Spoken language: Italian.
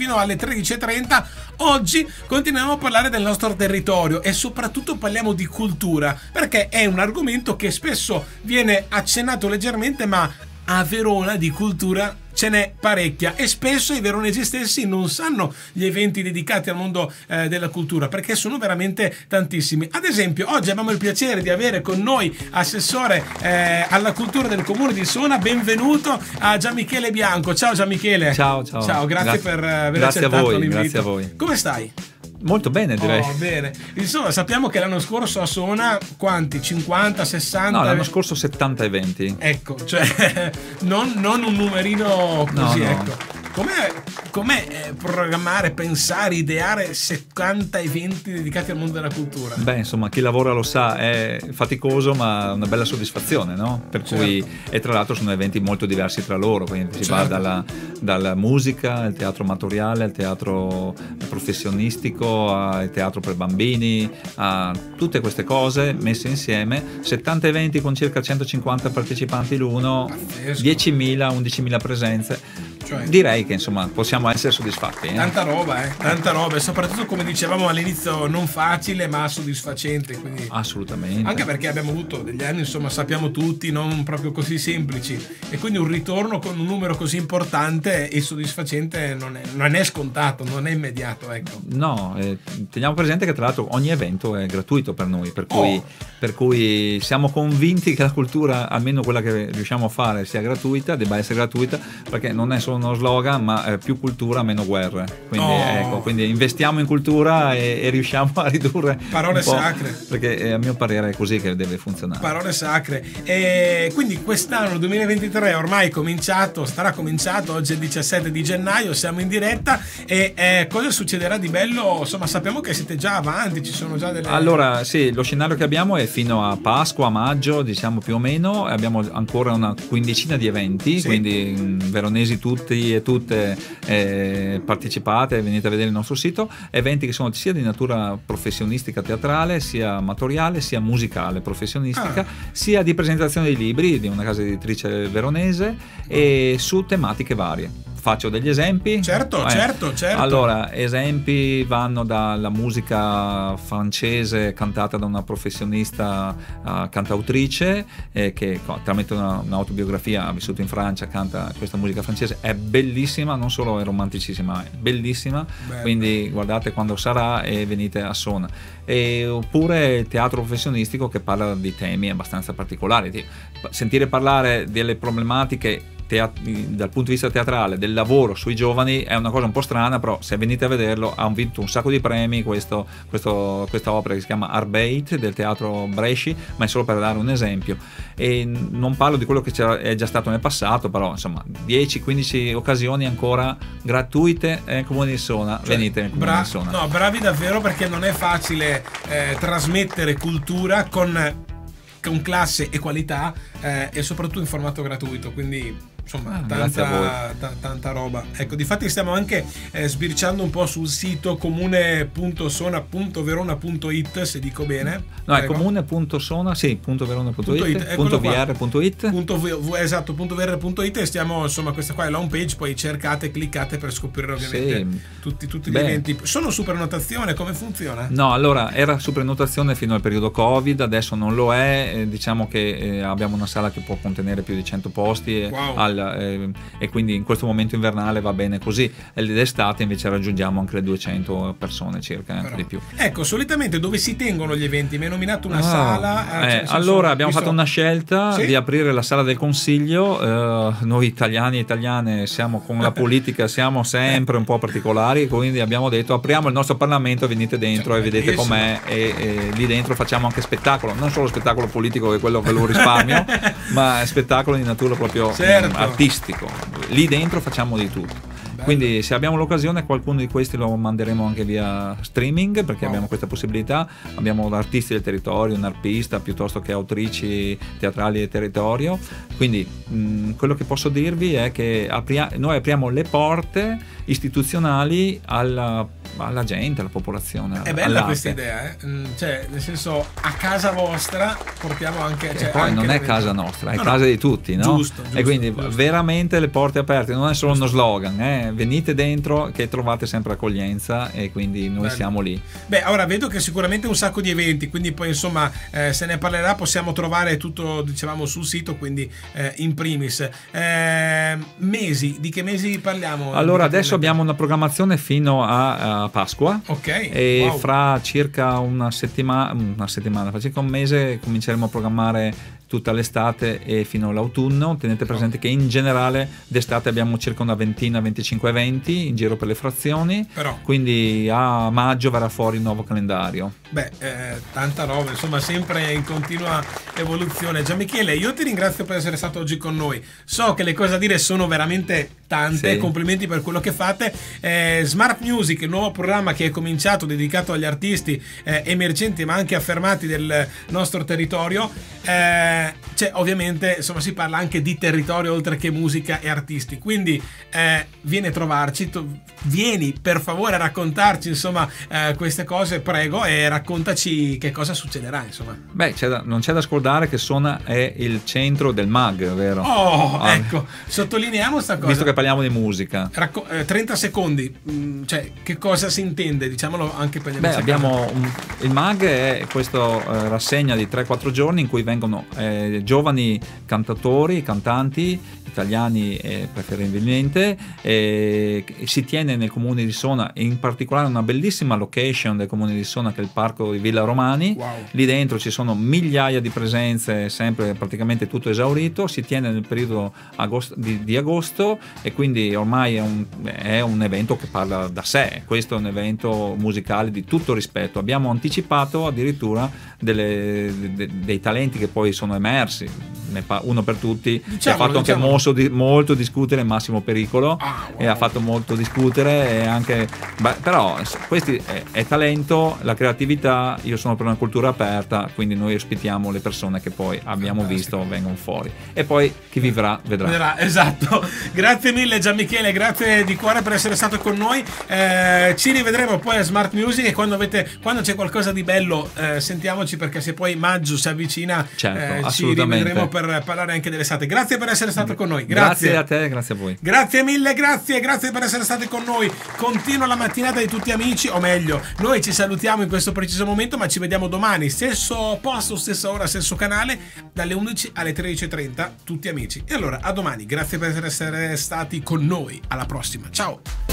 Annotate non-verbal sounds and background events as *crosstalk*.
fino alle 13.30. Oggi continuiamo a parlare del nostro territorio e soprattutto parliamo di cultura, perché è un argomento che spesso viene accennato leggermente, ma a Verona di cultura ce n'è parecchia e spesso i veronesi stessi non sanno gli eventi dedicati al mondo eh, della cultura perché sono veramente tantissimi. Ad esempio, oggi abbiamo il piacere di avere con noi assessore eh, alla cultura del comune di Sona. Benvenuto a Gianmichele Bianco. Ciao Gianmichele. Ciao, ciao. Ciao, grazie, grazie per aver grazie accettato l'invito. Grazie a voi. Come stai? Molto bene, direi. Oh, bene. Insomma, sappiamo che l'anno scorso a Sona quanti? 50, 60? No, l'anno scorso 70 eventi. Ecco, cioè *laughs* non, non un numerino così, no, no. ecco. Com'è, com'è eh, programmare, pensare, ideare 70 eventi dedicati al mondo della cultura? Beh, insomma, chi lavora lo sa, è faticoso ma una bella soddisfazione, no? Per certo. cui, e tra l'altro sono eventi molto diversi tra loro, quindi si certo. va dalla, dalla, musica, al teatro amatoriale, al teatro professionistico, al teatro per bambini, a tutte queste cose messe insieme, 70 eventi con circa 150 partecipanti l'uno, Pazzesco. 10.000, 11.000 presenze. Cioè, Direi che insomma possiamo essere soddisfatti. Eh? Tanta roba, eh? tanta roba e soprattutto come dicevamo all'inizio non facile ma soddisfacente. Quindi... Assolutamente. Anche perché abbiamo avuto degli anni, insomma, sappiamo tutti, non proprio così semplici e quindi un ritorno con un numero così importante e soddisfacente non è, non è scontato, non è immediato. Ecco. No, eh, teniamo presente che tra l'altro ogni evento è gratuito per noi, per cui, Oh. per cui siamo convinti che la cultura, almeno quella che riusciamo a fare, sia gratuita, debba essere gratuita, perché non è solo uno slogan, ma eh, più cultura, meno guerre. Quindi, Oh. ecco, quindi investiamo in cultura e, e riusciamo a ridurre. Parole sacre. Perché eh, a mio parere è così che deve funzionare. Parole sacre. E quindi quest'anno 2023 ormai è cominciato, starà cominciato, oggi è il 17 di gennaio, siamo in diretta e eh, cosa succederà di bello? Insomma, sappiamo che siete già avanti, ci sono già delle... Allora, sì, lo scenario che abbiamo è fino a Pasqua, maggio, diciamo più o meno, abbiamo ancora una quindicina di eventi, Sì. quindi mh, veronesi tutti e tutte eh, partecipate, venite a vedere il nostro sito, eventi che sono sia di natura professionistica teatrale, sia amatoriale, sia musicale professionistica, Ah. sia di presentazione di libri di una casa editrice veronese e su tematiche varie. Faccio degli esempi? Certo, Eh, certo, certo. Allora, esempi vanno dalla musica francese cantata da una professionista eh, cantautrice eh, che tramite una- un'autobiografia ha vissuto in Francia, canta questa musica francese, è bellissima, non solo è romanticissima, è bellissima, Bello. quindi guardate quando sarà e venite a Sona. E, oppure il teatro professionistico che parla di temi abbastanza particolari, sentire parlare delle problematiche dal punto di vista teatrale del lavoro sui giovani è una cosa un po' strana, però se venite a vederlo ha vinto un sacco di premi questo, questo- questa opera che si chiama Arbeit del teatro Bresci, ma è solo per dare un esempio. E non parlo di quello che è già stato nel passato, però insomma 10-15 occasioni ancora gratuite nel comune di Sona, Cioè, venite nel comune di Sona. no, bravi davvero perché non è facile eh, trasmettere cultura con, con classe e qualità eh, e soprattutto in formato gratuito. Quindi insomma, Ah, tanta, ta- tanta roba. Ecco, difatti stiamo anche eh, sbirciando un po' sul sito comune.sona.verona.it, se dico bene. No, è Prego. comune.sona, sì, punto verona.it, Punto punto vr.it. V- esatto, punto vr.it e stiamo, insomma, questa qua è la home page, poi cercate, cliccate per scoprire ovviamente Sì. tutti, tutti gli Beh. eventi. Sono su prenotazione, come funziona? No, allora era su prenotazione fino al periodo Covid, adesso non lo è, eh, diciamo che eh, abbiamo una sala che può contenere più di 100 posti Wow. Al- eh, e quindi in questo momento invernale va bene così, e d'estate invece raggiungiamo anche le 200 persone circa, anche Però. di più. Ecco, solitamente dove si tengono gli eventi? Mi hai nominato una Ah, sala. eh, eh, cioè, allora abbiamo visto- fatto una scelta Sì? di aprire la sala del consiglio. eh, noi italiani e italiane siamo con la politica, siamo sempre un po' particolari, quindi abbiamo detto apriamo il nostro Parlamento, venite dentro Cioè, e vedete com'è e, e lì dentro facciamo anche spettacolo, non solo spettacolo politico che è quello che lo risparmio, *laughs* ma spettacolo di natura proprio Certo. Mm, artistico. Lì dentro facciamo di tutto. Quindi se abbiamo l'occasione qualcuno di questi lo manderemo anche via streaming perché Wow. abbiamo questa possibilità. Abbiamo artisti del territorio, un arpista piuttosto che autrici teatrali del territorio. Quindi mh, quello che posso dirvi è che apria- noi apriamo le porte istituzionali alla alla gente, alla popolazione. È bella questa idea, eh? Mm, cioè, nel senso, a casa vostra portiamo anche. E Cioè, poi anche non è casa nostra, è No, no. casa di tutti, no? Giusto, giusto, e quindi giusto. veramente le porte aperte, non è solo uno slogan, eh? venite dentro che trovate sempre accoglienza e quindi noi Bello. siamo lì. Beh, ora vedo che sicuramente un sacco di eventi, quindi poi insomma eh, se ne parlerà possiamo trovare tutto, dicevamo, sul sito, quindi eh, in primis. Eh, mesi, di che mesi parliamo? Allora adesso abbiamo una programmazione fino a, a Pasqua. Ok. E wow. fra circa una settimana, una settimana, fra circa un mese cominceremo a programmare tutta l'estate e fino all'autunno. Tenete presente che in generale d'estate abbiamo circa una ventina, 25 eventi in giro per le frazioni. Però, Quindi a maggio verrà fuori il nuovo calendario. beh, eh, tanta roba, insomma, sempre in continua evoluzione. Gian Michele, io ti ringrazio per essere stato oggi con noi. So che le cose da dire sono veramente tante, Sì. complimenti per quello che fate. Eh, Smart Music, il nuovo programma che è cominciato, dedicato agli artisti eh, emergenti ma anche affermati del nostro territorio. Eh, cioè, ovviamente, insomma, si parla anche di territorio oltre che musica e artisti. Quindi eh, vieni a trovarci, tu- vieni per favore a raccontarci, insomma, eh, queste cose, prego, e raccontaci che cosa succederà, insomma. Beh, c'è da- non c'è da scordare che Sona è il centro del MAG, vero? Oh, Ah, ecco, sottolineiamo sta cosa. Visto che parliamo di musica. Racco- eh, 30 secondi, mm, cioè che cosa si intende? Diciamolo anche per gli Beh, amici casa. abbiamo un- il MAG è questa rassegna di 3-4 giorni in cui vengono eh, giovani cantatori, cantanti italiani eh, preferibilmente eh, si tiene nel comune di Sona e in particolare una bellissima location del comune di Sona che è il parco di Villa Romani. Wow. lì dentro ci sono migliaia di presenze sempre praticamente tutto esaurito. Si tiene nel periodo agosto- di, di agosto e quindi ormai è un, è un evento che parla da sé. Questo è un evento musicale di tutto rispetto. Abbiamo anticipato addirittura delle- de- dei talenti che poi sono emersi pa- uno per tutti che ha Diciamolo, fatto anche diciamolo. molto, di- molto discutere Massimo Pericolo Ah, wow. e ha fatto molto discutere anche beh, però questo è, è talento la creatività io sono per una cultura aperta quindi noi ospitiamo le persone che poi abbiamo Fantastico. visto vengono fuori e poi chi vivrà vedrà Vedrà, esatto. *laughs* Grazie mille Gian Michele, grazie di cuore per essere stato con noi. Eh, ci rivedremo poi a Smart Music e quando, avete, quando c'è qualcosa di bello eh, sentiamoci perché se poi maggio si avvicina Certo, eh, ci rivedremo per parlare anche dell'estate. Grazie per essere stato con noi. grazie Grazie. a te grazie a voi Grazie mille, grazie, grazie per essere stati con noi. Continua la mattinata di tutti amici, o meglio, noi ci salutiamo in questo preciso momento, ma ci vediamo domani, stesso posto, stessa ora, stesso canale, dalle 11 alle 13.30, tutti amici. E allora, a domani, grazie per essere stati con noi. Alla prossima, ciao!